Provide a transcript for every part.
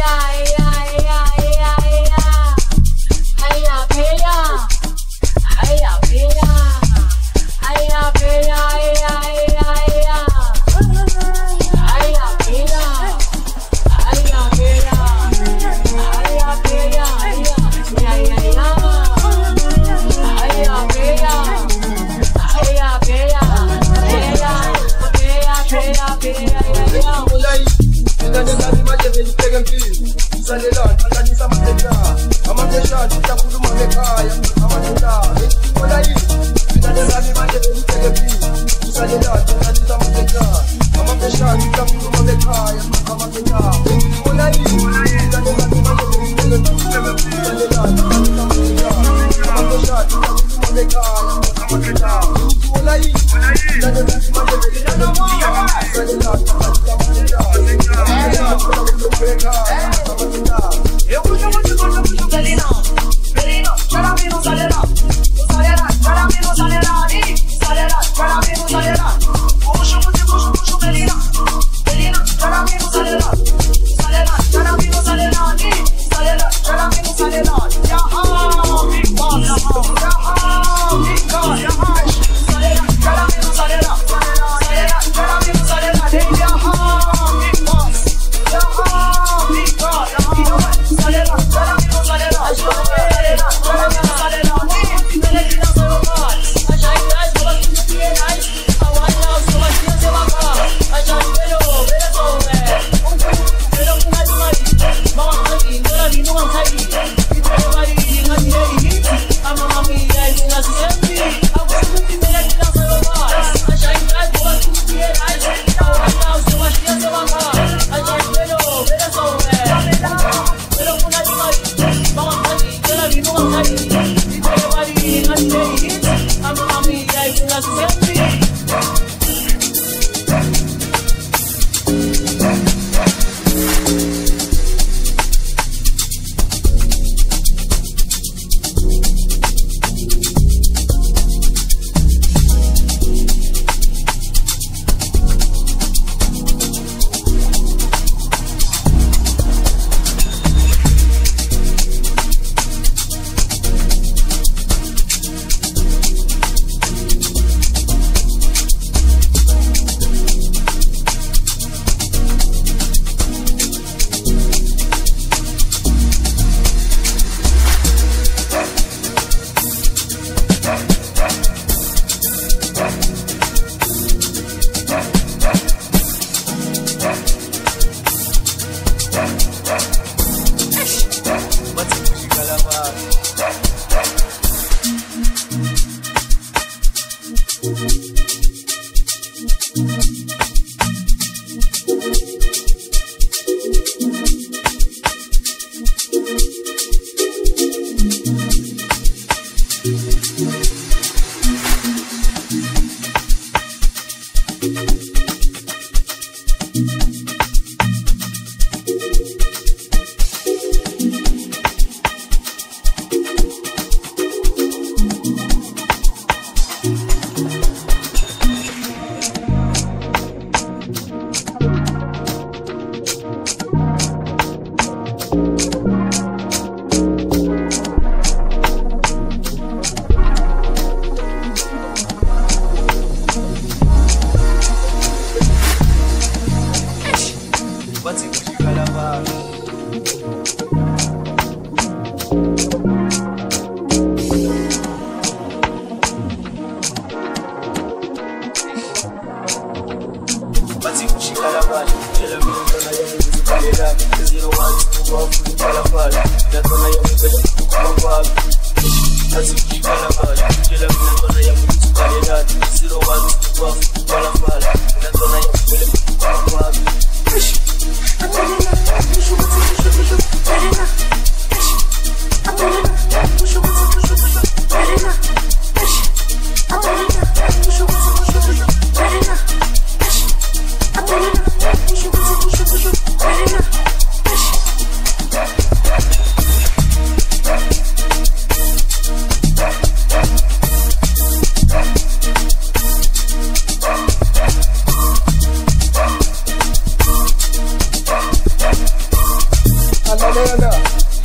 guys. Belutelepi Salelani, hlanganisa amatenda Amageshana, utakhuluma ngekhaya Amatenda, ikhola yini Sinalelani manje belutelepi Salelani, hlanganisa Eu vamos a Bathi Zero one mali Alalela,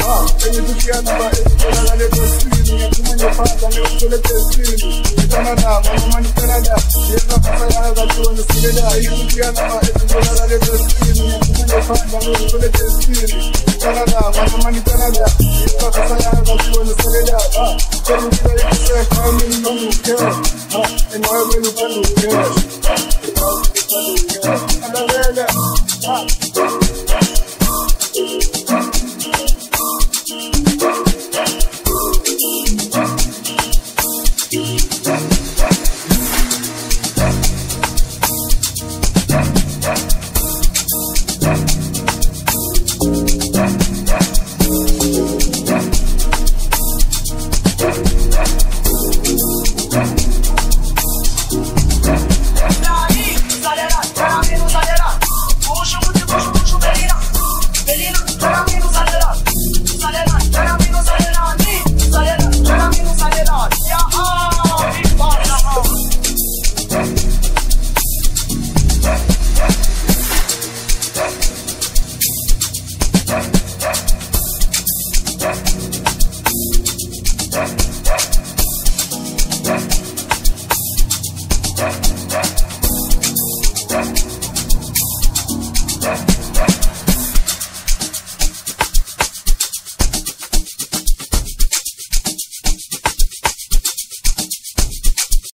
ah, enye tukiana ba ezithola ngale kwesini, ngiyakhuluma phansi ngiyokuthola etesini. Ngithana nabo noma ngicela la, yenza phasa yaza tona silela, enye tukiana ba ezithola ngale kwesini, ngiyakhuluma phansi ngiyokuthola etesini. Ngithana nabo noma ngicela la, yenza phasa yaza tona silela, ah, tell me where you say, how many know you care, ah, and why when you find you care. Alalela, ah,